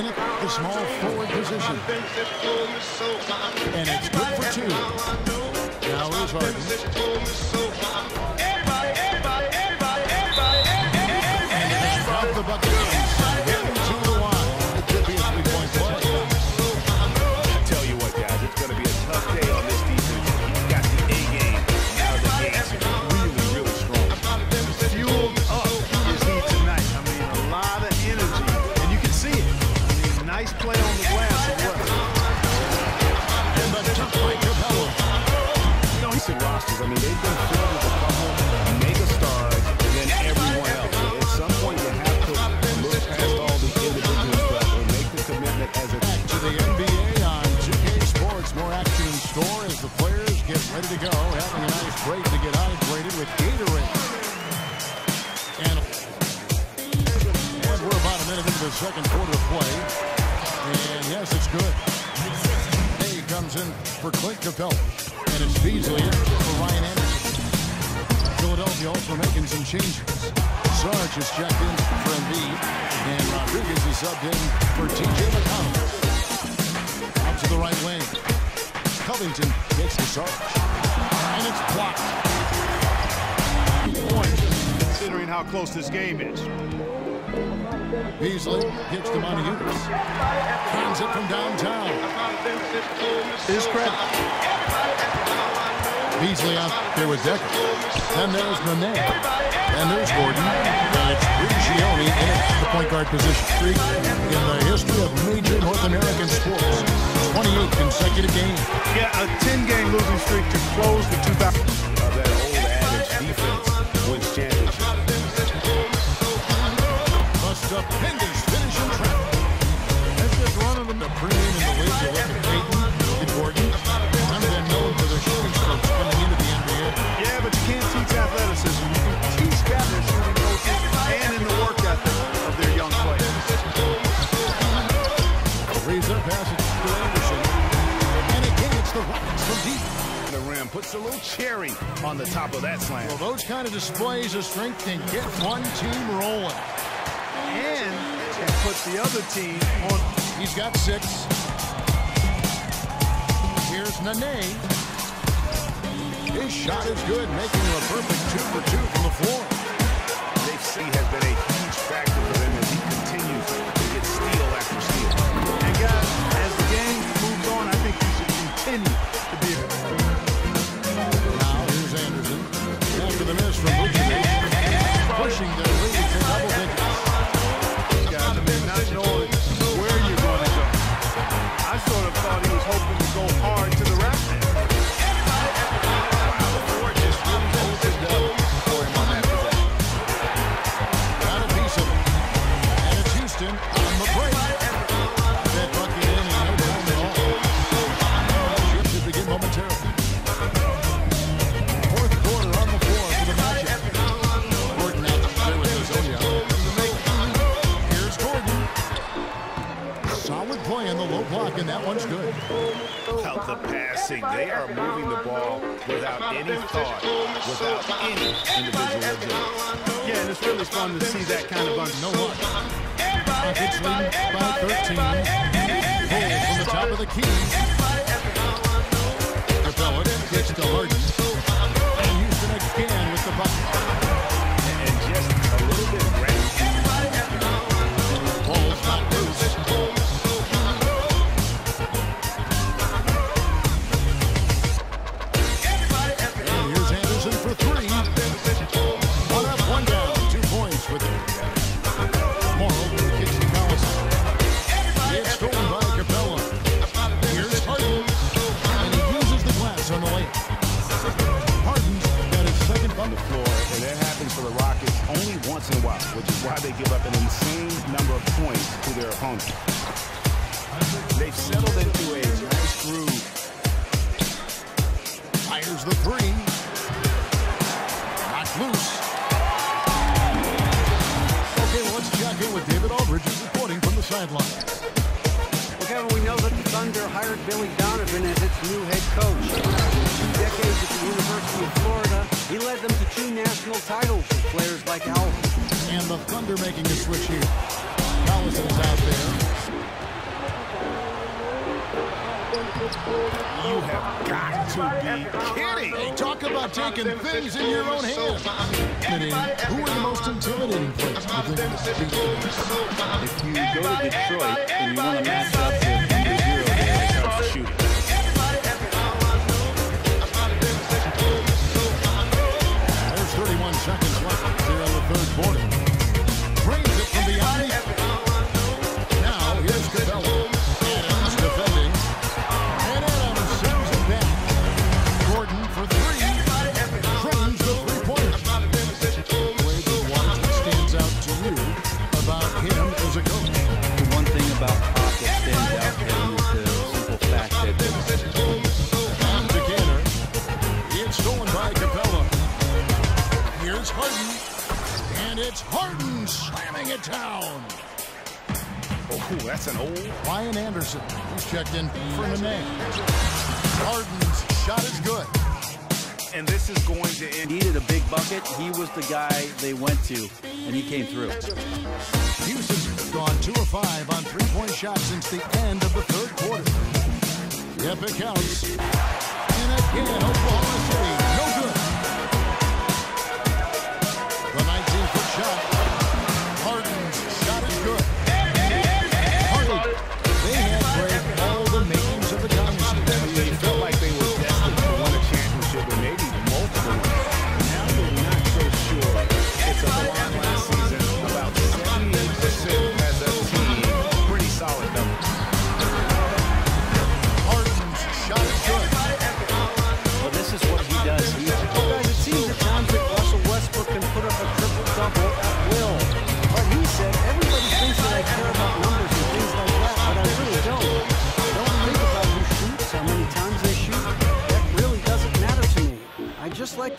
The small forward position. And it's good for two. Now here's Harden. Second quarter play. And yes, it's good. Hay comes in for Clint Capela. And it's Beasley for Ryan Anderson. Philadelphia also making some changes. Saric is checked in for Embiid. And Rodriguez is subbed in for TJ McConnell. Out to the right lane. Covington gets the Saric. And it's blocked. Point, considering how close this game is. Beasley gets to Monteudis. Hands it from downtown. Is credit. Beasley out there with Dekker. Then there's Nene. And there's Gordon. And it's Prigioni in the point guard position. Streak in the history of major North American sports. 28 consecutive games. Yeah, a 10-game losing streak to close the 2000. Puts a little cherry on the top of that slam. Well, those kind of displays of strength can get one team rolling. And can put the other team on. He's got six. Here's Nene. His shot is good, making him a perfect two for two from the floor. They've see has been a the passing, they are moving the ball without any thought, without any individual agility. Yeah, and it's really fun to see that kind of un- No luck. Rockets leading by 13. Pull from the top of the key. Capela gets to Harden. And Houston again with the bucket. They've settled into a nice groove. Fires the three. Not loose. Okay, well, let's check in with David Aldridge, reporting from the sideline. Well, Kevin, we know that the Thunder hired Billy Donovan as its new head coach. Decades at the University of Florida, he led them to two national titles with players like Al And the Thunder making a switch here thousands out there. You have got to be kidding. Talk about taking things in your own hands. who are the most intimidating folks? If you go to Detroit and you want to match up with it's Harden slamming it down. Oh, that's an old. Ryan Anderson. He's checked in for Nene. Harden's shot is good. And this is going to end. needed a big bucket. He was the guy they went to, and he came through. Houston's gone 2 of 5 on three-point shots since the end of the third quarter. Yep, it counts. And again, Oklahoma City,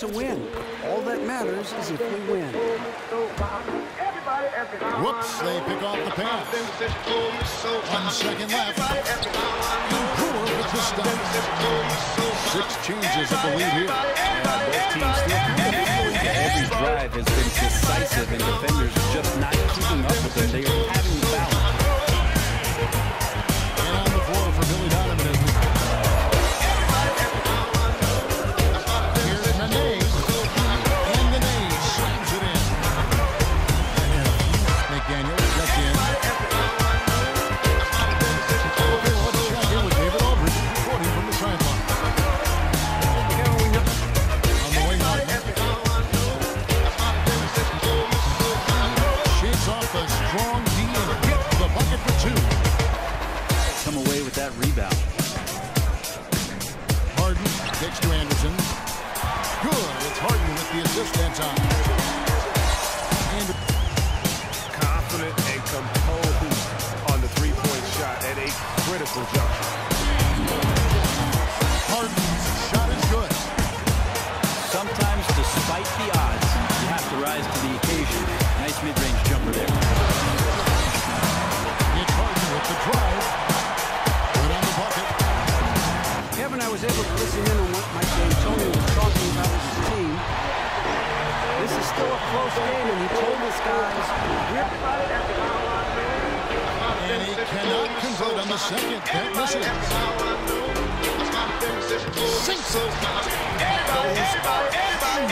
to win. All that matters is if we win. Whoops, they pick off the pass. One second left. And Brewer with the stop. Six changes at the lead here. Both teams still committed. every drive has been decisive, and defenders are just not keeping up with them. They are having the time. And Confident and composed on the three-point shot at a critical juncture. Harden's shot is good. Sometimes, despite the odds, you have to rise to the occasion. Nice mid-range jumper there. It's Harden with the drive. Good on the bucket. Kevin, I was able to listen in on what Mike D'Antoni was talking about with his team. This is still a close game, and he told his guys, we're And he cannot convert on the second. That misses. Sinks it. Pulling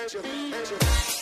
Angel, Angel.